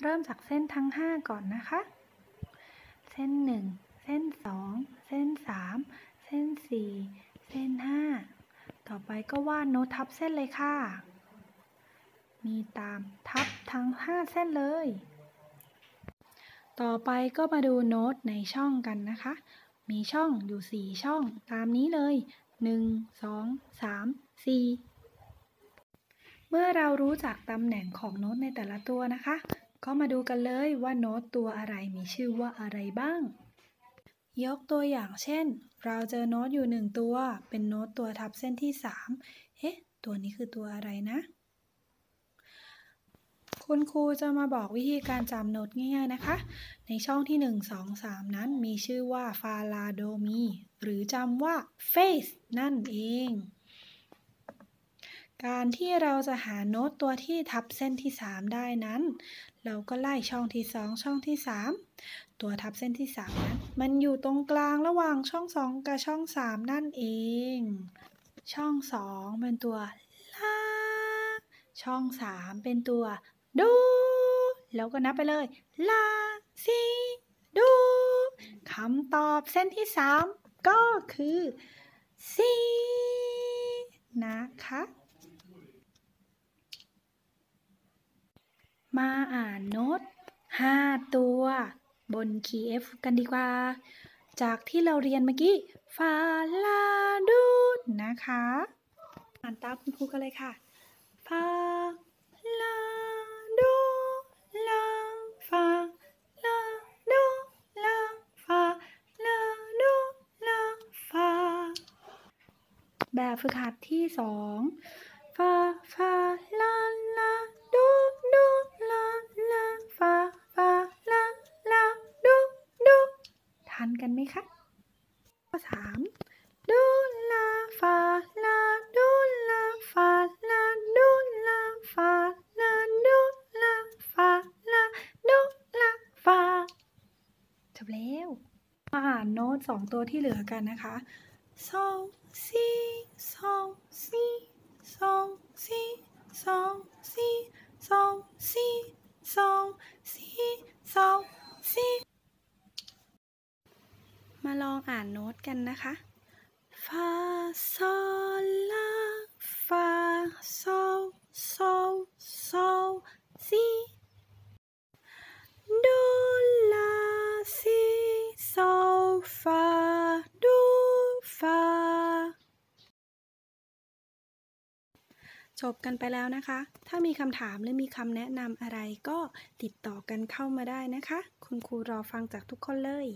เริ่มจากเส้นทั้ง 5 ก่อนนะคะ เส้น 1 เส้น 2 เส้น 3 เส้น 4 เส้น 5 ต่อไปก็วาดโน้ตทับเส้นเลยค่ะ มีตามทับทั้ง 5 เส้นเลย ต่อไปก็มาดูโน้ตในช่องกันนะคะ มีช่องอยู่ 4 ช่องตามนี้เลย 1 2 3 4เมื่อเรารู้จักตำแหน่งของโน้ตในแต่ละตัวนะคะ ก็มาดูกันเลยว่าโน้ตตัวอะไรมีชื่อว่าอะไรบ้าง ยกตัวอย่างเช่น เราเจอโน้ตอยู่หนึ่งตัว เป็นโน้ตตัวทับเส้นที่ 3 เอ๊ะ ตัวนี้คือตัวอะไรนะ คุณครูจะมาบอกวิธีการจำโน้ตง่ายๆนะคะ ในช่องที่ 1 2 3 นั้นมีชื่อว่าฟาลาโดมี หรือจำว่า face นั่นเอง การที่เราจะหาโน้ตตัวที่ทับเส้นที่ 3 ได้นั้น เราก็ไล่ช่องที่ 2 ช่องที่ 3 ตัวทับเส้นที่ 3 นั้น มันอยู่ตรงกลางระหว่างช่อง 2 กับช่อง 3 นั่นเอง ช่อง 2 เป็นตัวลาช่อง 3 เป็นตัวดู แล้วก็นับไปเลยลาซีดูคำตอบเส้นที่ 3 ก็คือซีนะคะ มาอ่านโน้ต5 ตัว บนคีย์ F กันดีกว่า จากที่เราเรียนเมื่อกี้ฟาลาดูดนะคะ อ่านตามคุณครูกันเลยค่ะฟาลาดูลาฟาลาดูลาฟาลาดูลาฟาแบบฝึกหัดที่สองฟาฟาันกันไหมคะ ข้อสามดูลาฟาลาดูลาฟาลาดูลาฟาลาดูลาฟาลาดูลาฟาจบแล้วมาอ่านโน้ตสองตัวที่เหลือกันนะคะโซซีโซซีโซซีโซซีโซซีโซซีโซซี มาลองอ่านโน้ตกันนะคะ ฟา โซ ลา ฟา โซ โซ โซ ซี ดู ลา ซี โซ ฟา ดู ฟา จบกันไปแล้วนะคะ ถ้ามีคำถามหรือมีคำแนะนำอะไรก็ติดต่อกันเข้ามาได้นะคะ คุณครูรอฟังจากทุกคนเลย